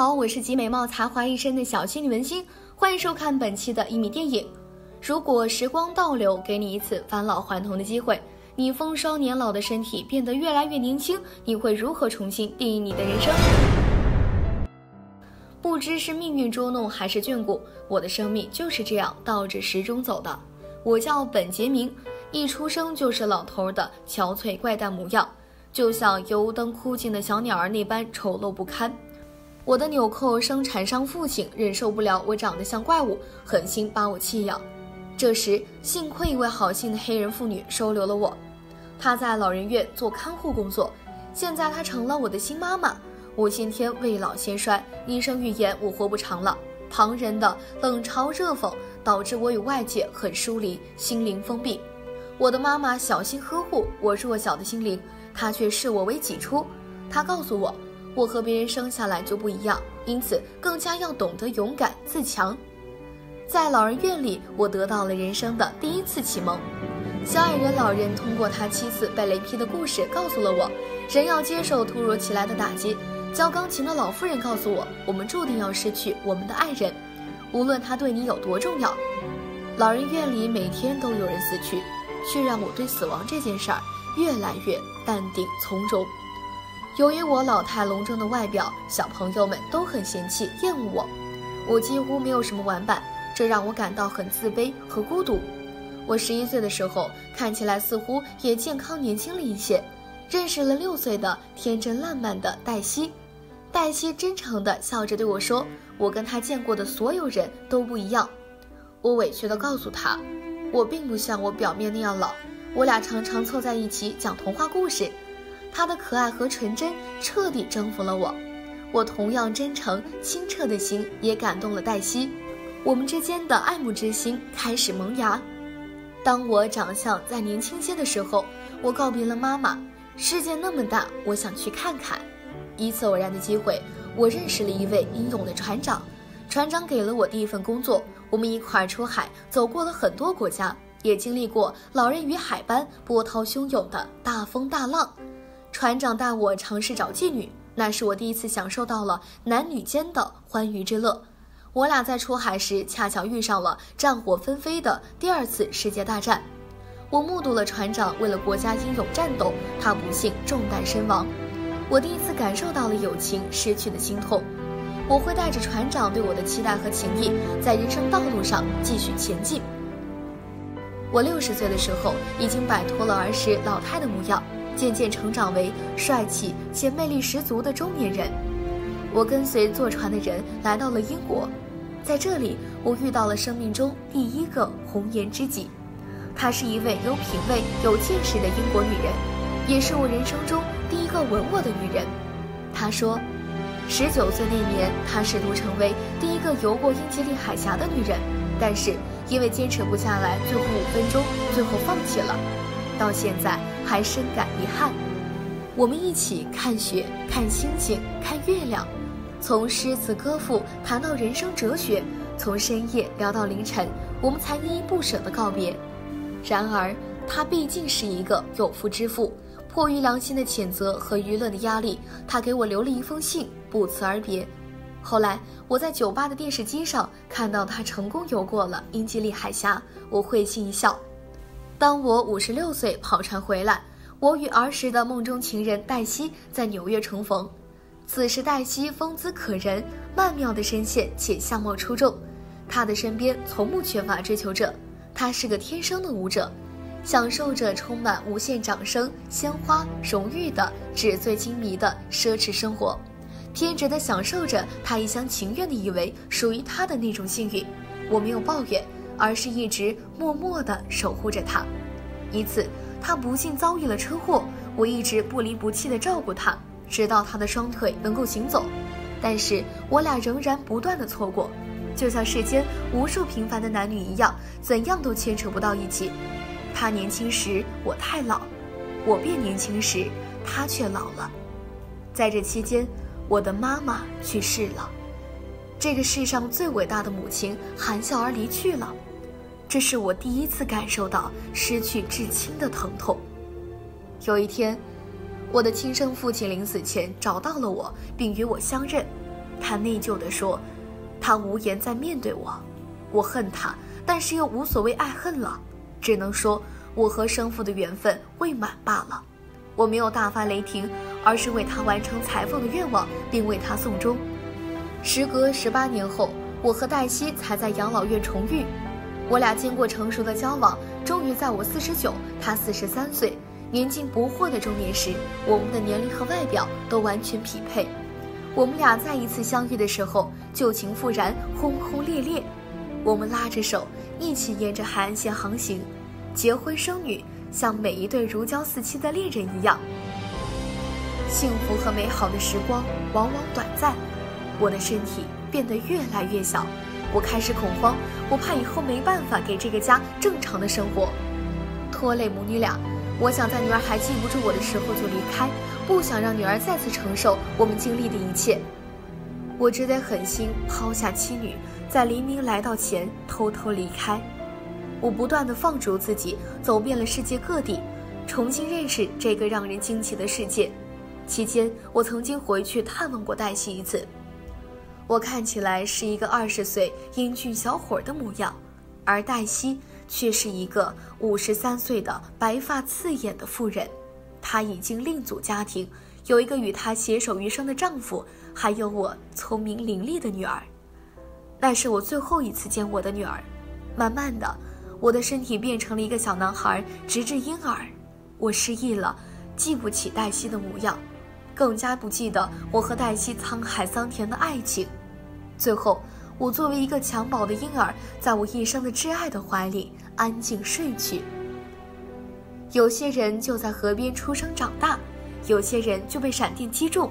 好，我是集美貌才华一身的小仙女文心，欢迎收看本期的一米电影。如果时光倒流，给你一次返老还童的机会，你风霜年老的身体变得越来越年轻，你会如何重新定义你的人生？不知是命运捉弄还是眷顾，我的生命就是这样倒着时钟走的。我叫本杰明，一出生就是老头的憔悴怪诞模样，就像油灯枯尽的小鸟儿那般丑陋不堪。我的纽扣生产商父亲忍受不了我长得像怪物，狠心把我弃养。这时，幸亏一位好心的黑人妇女收留了我，她在老人院做看护工作，现在她成了我的新妈妈。我先天未老先衰，医生预言我活不长了。旁人的冷嘲热讽导致我与外界很疏离，心灵封闭。我的妈妈小心呵护我弱小的心灵，她却视我为己出。她告诉我。我和别人生下来就不一样，因此更加要懂得勇敢自强。在老人院里，我得到了人生的第一次启蒙。小矮人老人通过他妻子被雷劈的故事，告诉了我，人要接受突如其来的打击。教钢琴的老妇人告诉我，我们注定要失去我们的爱人，无论他对你有多重要。老人院里每天都有人死去，却让我对死亡这件事儿越来越淡定从容。由于我老态龙钟的外表，小朋友们都很嫌弃、厌恶我。我几乎没有什么玩伴，这让我感到很自卑和孤独。我十一岁的时候，看起来似乎也健康年轻了一些，认识了六岁的天真烂漫的黛西。黛西真诚地笑着对我说：“我跟她见过的所有人都不一样。”我委屈地告诉她：“我并不像我表面那样老。我俩常常凑在一起讲童话故事。”她的可爱和纯真彻底征服了我，我同样真诚清澈的心也感动了黛西，我们之间的爱慕之心开始萌芽。当我长相再年轻些的时候，我告别了妈妈。世界那么大，我想去看看。一次偶然的机会，我认识了一位英勇的船长，船长给了我第一份工作，我们一块儿出海，走过了很多国家，也经历过老人与海般波涛汹涌的大风大浪。船长带我尝试找妓女，那是我第一次享受到了男女间的欢愉之乐。我俩在出海时恰巧遇上了战火纷飞的第二次世界大战，我目睹了船长为了国家英勇战斗，他不幸中弹身亡。我第一次感受到了友情失去的心痛。我会带着船长对我的期待和情谊，在人生道路上继续前进。我六十岁的时候，已经摆脱了儿时老态的模样。渐渐成长为帅气且魅力十足的中年人。我跟随坐船的人来到了英国，在这里我遇到了生命中第一个红颜知己，她是一位有品位、有见识的英国女人，也是我人生中第一个吻我的女人。她说，十九岁那年，她试图成为第一个游过英吉利海峡的女人，但是因为坚持不下来，最后五分钟，最后放弃了。到现在还深感遗憾。我们一起看雪、看星星、看月亮，从诗词歌赋谈到人生哲学，从深夜聊到凌晨，我们才依依不舍地告别。然而，他毕竟是一个有妇之夫，迫于良心的谴责和舆论的压力，他给我留了一封信，不辞而别。后来，我在酒吧的电视机上看到他成功游过了英吉利海峡，我会心一笑。当我五十六岁跑船回来，我与儿时的梦中情人黛西在纽约重逢。此时黛西风姿可人，曼妙的声线且相貌出众，她的身边从不缺乏追求者。她是个天生的舞者，享受着充满无限掌声、鲜花、荣誉的纸醉金迷的奢侈生活，偏执地享受着她一厢情愿的以为属于她的那种幸运。我没有抱怨。而是一直默默地守护着他。一次，他不幸遭遇了车祸，我一直不离不弃地照顾他，直到他的双腿能够行走。但是我俩仍然不断的错过，就像世间无数平凡的男女一样，怎样都牵扯不到一起。他年轻时，我太老；我变年轻时，他却老了。在这期间，我的妈妈去世了，这个世上最伟大的母亲含笑而离去了。这是我第一次感受到失去至亲的疼痛。有一天，我的亲生父亲临死前找到了我，并与我相认。他内疚地说：“他无颜再面对我，我恨他，但是又无所谓爱恨了，只能说我和生父的缘分未满罢了。我没有大发雷霆，而是为他完成裁缝的愿望，并为他送终。时隔十八年后，我和黛西才在养老院重遇。我俩经过成熟的交往，终于在我四十九，他四十三岁。”年近不惑的中年时，我们的年龄和外表都完全匹配。我们俩再一次相遇的时候，旧情复燃，轰轰烈烈。我们拉着手，一起沿着海岸线航行，结婚生女，像每一对如胶似漆的恋人一样。幸福和美好的时光往往短暂。我的身体变得越来越小，我开始恐慌，我怕以后没办法给这个家正常的生活，拖累母女俩。我想在女儿还记不住我的时候就离开，不想让女儿再次承受我们经历的一切。我只得狠心抛下妻女，在黎明来到前偷偷离开。我不断地放逐自己，走遍了世界各地，重新认识这个让人惊奇的世界。期间，我曾经回去探望过黛西一次。我看起来是一个二十岁英俊小伙的模样，而黛西。却是一个五十三岁的白发刺眼的妇人，她已经另组家庭，有一个与她携手余生的丈夫，还有我聪明伶俐的女儿。那是我最后一次见我的女儿。慢慢的，我的身体变成了一个小男孩，直至婴儿。我失忆了，记不起黛西的模样，更加不记得我和黛西沧海桑田的爱情。最后。我作为一个襁褓的婴儿，在我一生的挚爱的怀里安静睡去。有些人就在河边出生长大，有些人就被闪电击中，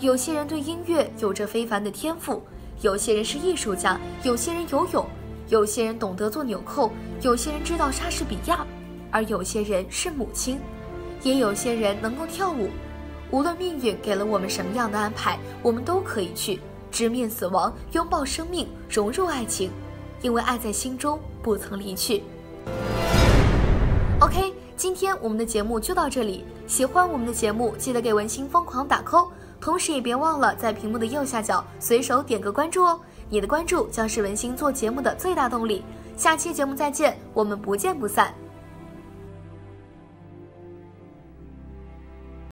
有些人对音乐有着非凡的天赋，有些人是艺术家，有些人游泳，有些人懂得做纽扣，有些人知道莎士比亚，而有些人是母亲，也有些人能够跳舞。无论命运给了我们什么样的安排，我们都可以去。直面死亡，拥抱生命，融入爱情，因为爱在心中不曾离去。OK，今天我们的节目就到这里。喜欢我们的节目，记得给文心疯狂打 call，同时也别忘了在屏幕的右下角随手点个关注哦。你的关注将是文心做节目的最大动力。下期节目再见，我们不见不散。